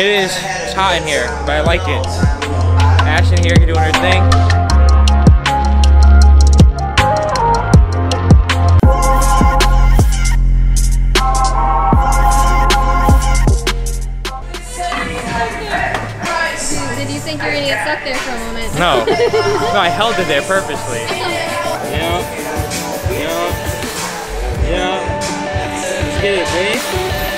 It is it's hot in here, but I like it. Ash in here doing her thing. Did you think you were gonna get stuck there for a moment? No. no, I held it there purposely. Yeah. Yeah. Yeah. Let's get it, babe.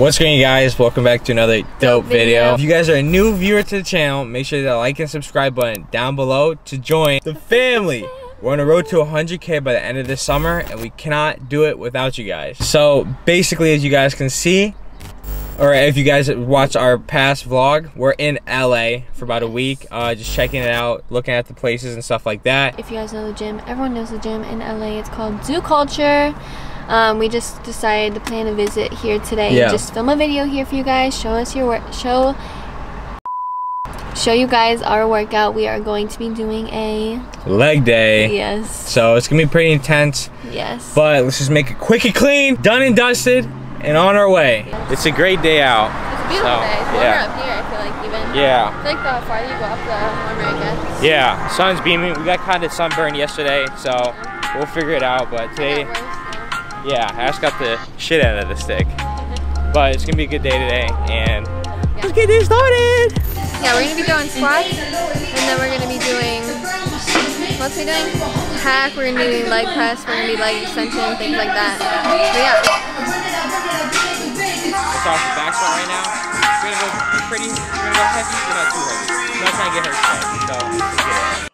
What's going on guys? Welcome back to another dope, video. video. If you guys are a new viewer to the channel, make sure to like and subscribe button down below to join the family. We're on a road to 100k by the end of this summer and we cannot do it without you guys. So basically as you guys can see, or if you guys watch our past vlog, we're in LA for about a week, uh, just checking it out, looking at the places and stuff like that. If you guys know the gym, everyone knows the gym in LA. It's called Zoo Culture. Um, we just decided to plan a visit here today. Yeah. Just film a video here for you guys. Show us your work. Show. Show you guys our workout. We are going to be doing a Leg day. yes, So it's gonna be pretty intense. yes. But let's just make it quick and clean, done and dusted, and on our way. It's a great day out. It's a beautiful So, day. It's warmer yeah. up here. I feel like even. Um, yeah, I feel like the farther you go up, the warmer it gets. yeah. Sun's beaming. We got kind of sunburned yesterday, so we'll figure it out. But today, worse, yeah, Ash got the shit out of the stick. But it's gonna be a good day today, and let's get this started. Yeah, we're gonna be doing squats, and then we're gonna be doing. What's we doing? Hack. We're gonna be doing leg press. We're gonna be leg extension, things like that. But yeah. The back right now. We're gonna go pretty, we're gonna go heavy, but not too heavy. I'm not trying to get her sick, so let's get it.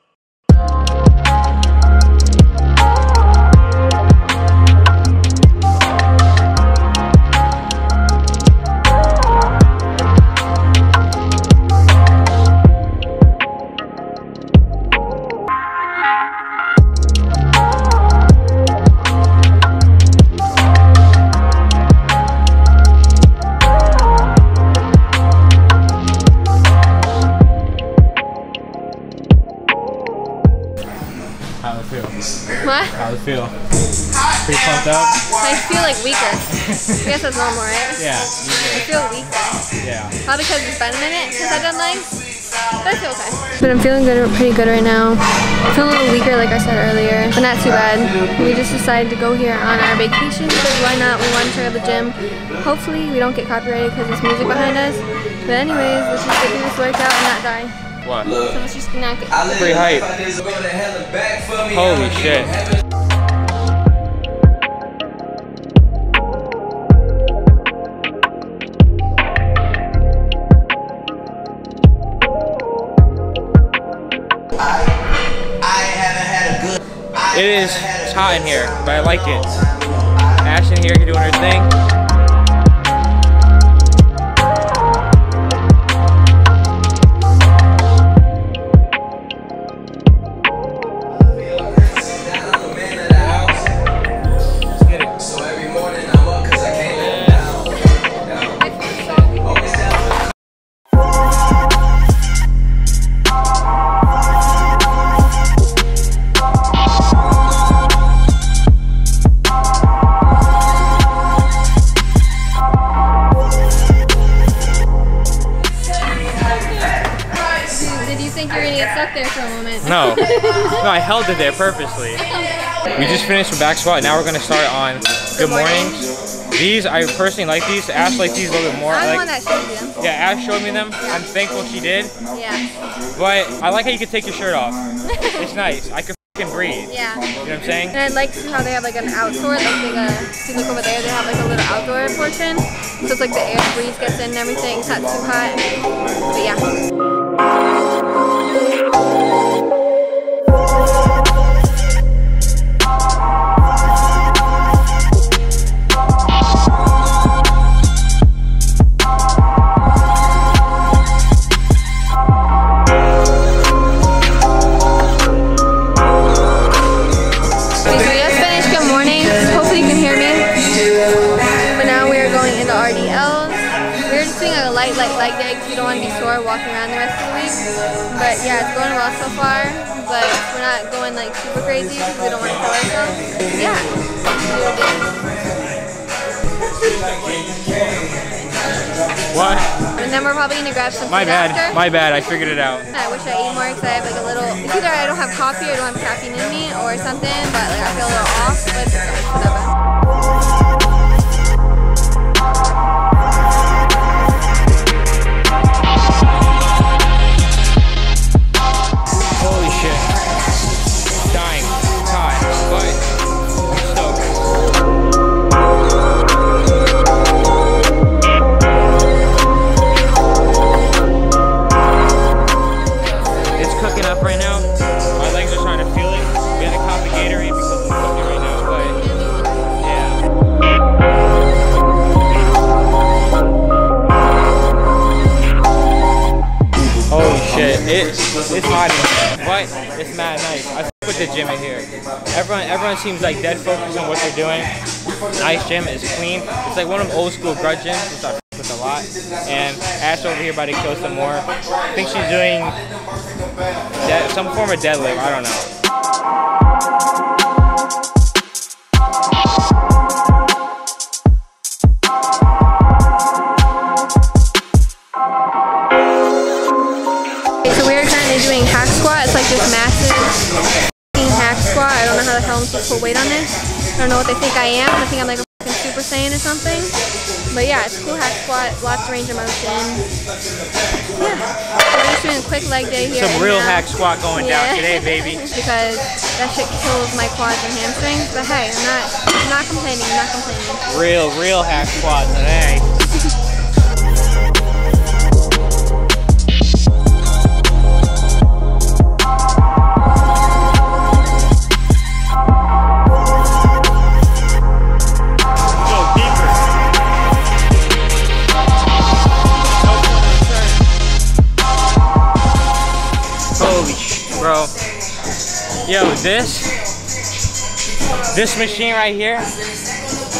Guess that's normal, right? Yeah, I feel weaker. yeah. Probably because it's been a minute since I've done legs. But I feel okay. But I'm feeling good, pretty good right now. I feel a little weaker, like I said earlier, but not too bad. We just decided to go here on our vacation because why not? We want to check out the gym. Hopefully, we don't get copyrighted because there's music behind us. But anyways, let's just get through this workout and not die. What? So let's just not get. Pretty hype. Holy shit. It is hot in here, but I like it. Ash in here doing her thing. Purposely. We just finished with back squat. Now we're gonna start on good mornings. These, I personally like these. Ash likes these a little bit more. I'm Like, one that showed you. yeah, Ash showed me them. I'm thankful she did. Yeah. But I like how you can take your shirt off. It's nice. I can breathe. Yeah. You know what I'm saying? And I like how they have like an outdoor, like they, if you look over there, they have like a little outdoor portion. So it's like the air breeze gets in and everything. It's not too hot. But yeah. Walking around the rest of the week. But yeah, it's going well so far. But we're not going like super crazy because we don't want to kill ourselves. Yeah. What? And then we're probably gonna grab some My bad. after. My bad. I figured it out. I wish I ate more because I have like a little. It's either I don't have coffee or I don't have caffeine in me or something, but like I feel a little off. But it's okay, whatever. It, it's hot in here, but it's mad nice. I with the gym in here. Everyone, everyone seems like dead focused on what they're doing. Nice gym, it's clean. It's like one of them old school grudge gyms, which I with a lot. And Ash over here about to kill some more. I think she's doing some form of deadlift. I don't know. How the hell I'm supposed to put weight on this. I don't know what they think I am. I think I'm like a fucking Super Saiyan or something. But yeah, it's cool hack squat. Lots of range of motion. Yeah. We're just doing a quick leg day here. Some real now. hack squat going Yeah. down today, baby. because that shit kills my quads and hamstrings. But hey, I'm not, I'm not complaining. I'm not complaining. Real, real hack squat today. Yo, this, this machine right here,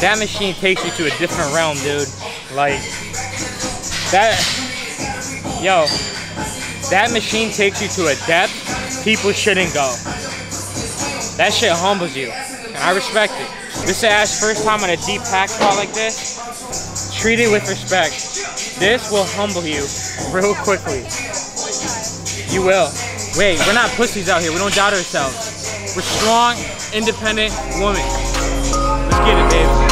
that machine takes you to a different realm, dude. Like, that, yo, that machine takes you to a depth people shouldn't go. That shit humbles you, and I respect it. This is Ash's first time on a deep hack squat like this. Treat it with respect. This will humble you real quickly. You will. Wait, we're not pussies out here. We don't doubt ourselves. We're strong, independent women. Let's get it, babe.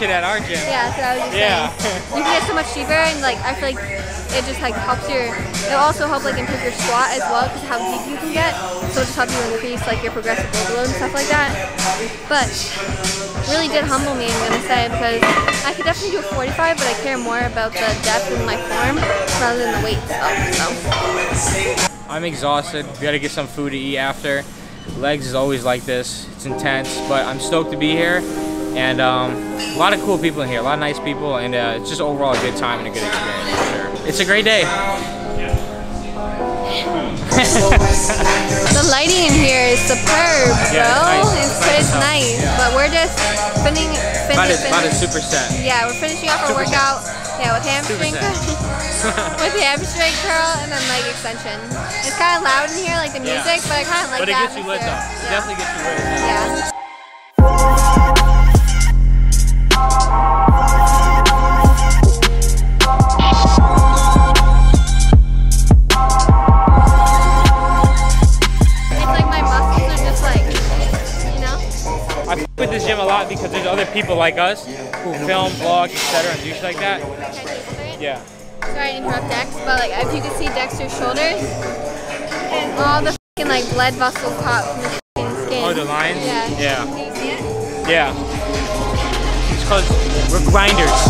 Shit at our gym. Yeah, so I was just Yeah. saying. You can get so much cheaper and like I feel like it just like helps your, it'll also help like improve your squat as well because how deep you can get. So it'll just help you increase like your progressive overload and stuff like that. But really did humble me, I'm gonna say, because I could definitely do a 45, but I care more about the depth in my form rather than the weight stuff. So. I'm exhausted. We gotta get some food to eat after. Legs is always like this. It's intense, but I'm stoked to be here. And um, a lot of cool people in here, a lot of nice people, and uh, it's just overall a good time and a good experience for sure. It's a great day. The lighting in here is superb, bro. Yeah, it's nice. It's, Nice it's nice. Yeah. But we're just finishing, About a, finish, about a finish. superset. Yeah, we're finishing off our workout. Yeah, with hamstring, with hamstring curl and then leg extension. It's kind of loud in here, like the Yeah. music, but I kind of like but it gets you lit though. It definitely gets you lit. Yeah. People like us who film, vlog, etc. and do shit like that. Can I taste it? Yeah. Sorry to interrupt Dex, but like if you could see Dexter's shoulders and all the fucking like blood vessels pop from his fucking skin. Oh, the lines? Yeah. Yeah. Can you see it? Yeah. It's cause we're grinders.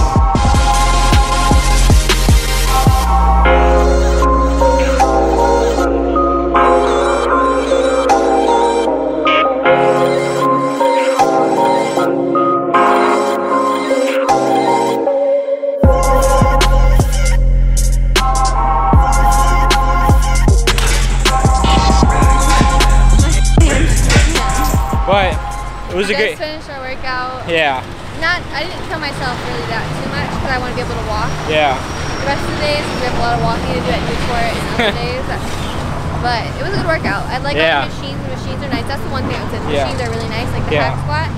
But it was a Just great. finished our workout. Yeah. Not, I didn't kill myself really that too much because I want to be able to walk. Yeah. The rest of the days we have a lot of walking to do at Newport and other days. But it was a good workout. I like Yeah. all the machines. The machines are nice. That's the one thing I would say. The Yeah. machines are really nice, like the Yeah. hack squat.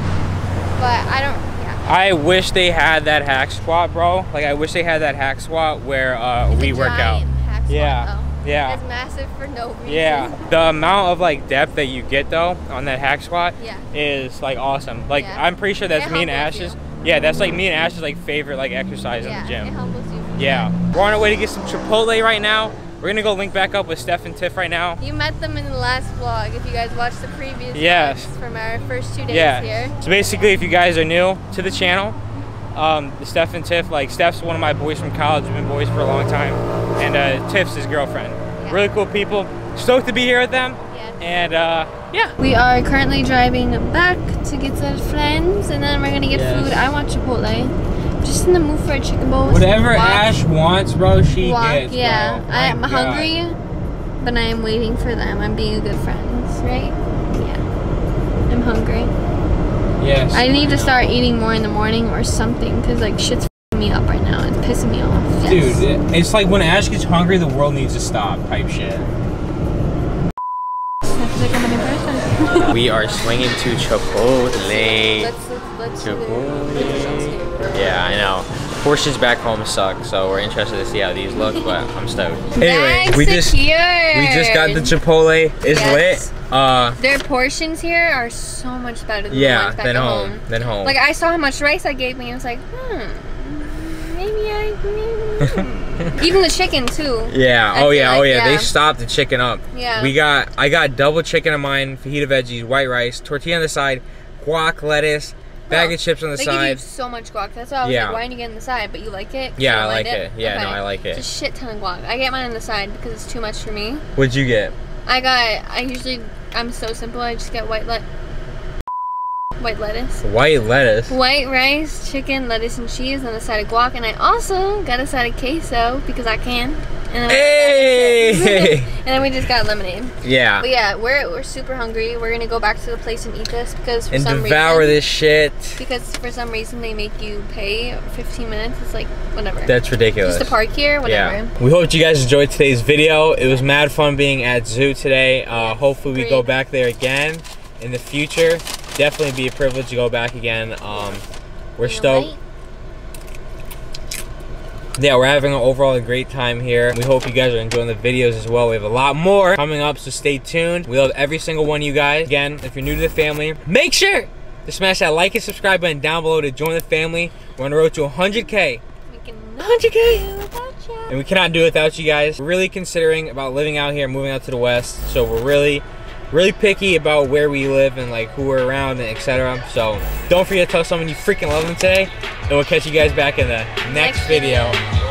But I don't. Yeah. I wish they had that hack squat, bro. Like I wish they had that hack squat where uh, It's we work out. Hack squat, Yeah. It's massive for no reason. Yeah. The amount of like depth that you get though on that hack squat Yeah. is like awesome. Like Yeah. I'm pretty sure that's It me and humbles you. Ash's. Yeah, that's like me and Ash's like favorite like exercise Yeah. in the It gym. humbles you. Yeah. We're on our way to get some Chipotle right now. We're gonna go link back up with Steph and Tiff right now. You met them in the last vlog. If you guys watched the previous Yes. vlogs from our first two days Yeah. here. So basically, if you guys are new to the channel, um, Steph and Tiff, like Steph's one of my boys from college. We've been boys for a long time, and uh, Tiff's his girlfriend. Yeah. Really cool people. Stoked to be here with them. Yeah. And uh, yeah. We are currently driving back to get our friends, and then we're gonna get Yes. food. I want Chipotle. Just in the mood for a chicken bowl. Whatever some guac. Ash wants, bro, she Guac, gets. yeah. bro. I'm God. hungry, but I am waiting for them. I'm being a good friend, right? Yeah. I'm hungry. Yes. I need to start eating more in the morning or something, cause like shit's f***ing me up right now. It's pissing me off. Dude, Yes. it- it's like when Ash gets hungry, the world needs to stop type shit. That's like I'm a new person. we are swinging to Chipotle. Let's let's let's Chipotle. Yeah, I know. Portions back home suck, so we're interested to see how these look, but I'm stoked. Anyway, Bag we just we just got the Chipotle. It's Yes. lit. Uh, Their portions here are so much better than the yeah, ones back then at home, home. then home. Like I saw how much rice I gave me, and I was like, hmm, maybe I. Maybe. Even the chicken too. yeah. I Oh feel yeah. oh like, yeah. They yeah. stopped the chicken up. Yeah. We got. I got double chicken of mine, fajita veggies, white rice, tortilla on the side, guac, lettuce, bag of chips on the They give you side. so much guac. That's why I was Yeah. like, why aren't you getting the side? But you like it? Yeah, I like it. Yeah, no, I like it. It's a shit ton of guac. I get mine on the side because it's too much for me. What'd you get? I got. I usually. I'm so simple. I just get white let. White lettuce. White lettuce. White rice, chicken, lettuce, and cheese, and a side of guac. And I also got a side of queso because I can. And then, Hey! and then we just got lemonade. yeah. But yeah, we're we're super hungry. We're gonna go back to the place and eat this because for And some devour reason, this shit. because for some reason they make you pay 15 minutes. It's like whatever. That's ridiculous. just to park here, whatever. Yeah. We hope you guys enjoyed today's video. It was mad fun being at Zoo today. Uh, hopefully we go back there again in the future. Definitely be a privilege to go back again. Um, we're stoked. right? Yeah, we're having an overall a great time here. We hope you guys are enjoying the videos as well. We have a lot more coming up, so stay tuned. We love every single one of you guys. Again, if you're new to the family, make sure to smash that like and subscribe button down below to join the family. We're on the road to 100K. We 100K. do without ya. and we cannot do it without you guys. We're really considering about living out here, moving out to the west. So we're really, really picky about where we live and like who we're around and etc. So don't forget to tell someone you freaking love them today. And we'll catch you guys back in the next, Next video. video.